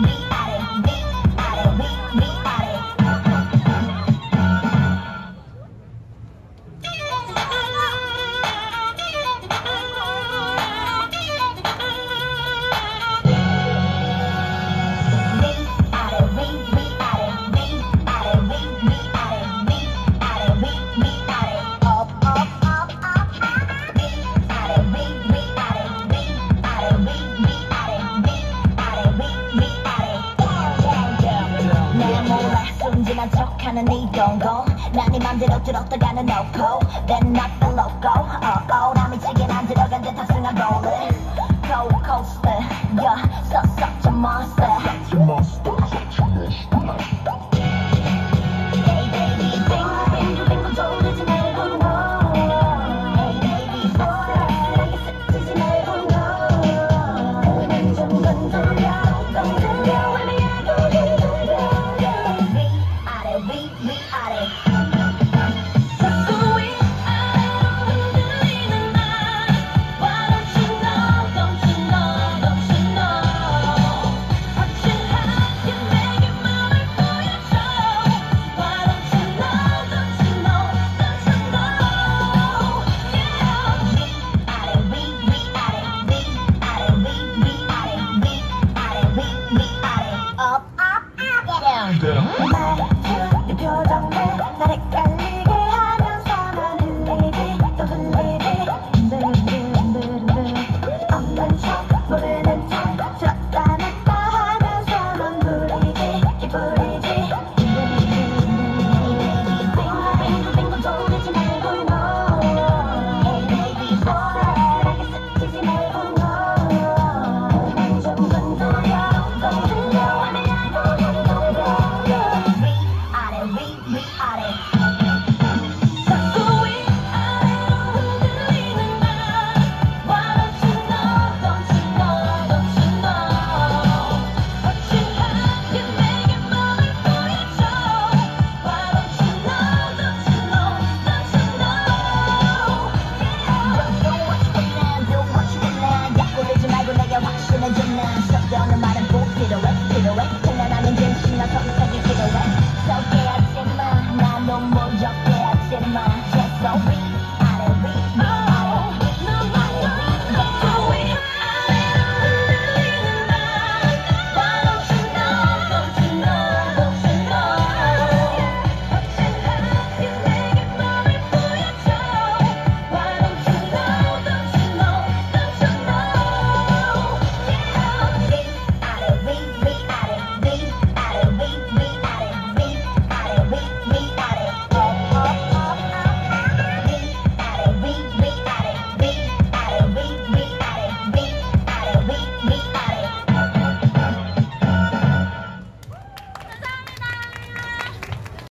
me. 순진한 척하는 이런 거난네 맘대로 들었다가는 놓고 난 나쁜 로고 어어 나 미치긴 안 들어간 듯 탑승한 롤을 Roller coaster Yeah, suck, such a monster Such a monster, such a monster everybody.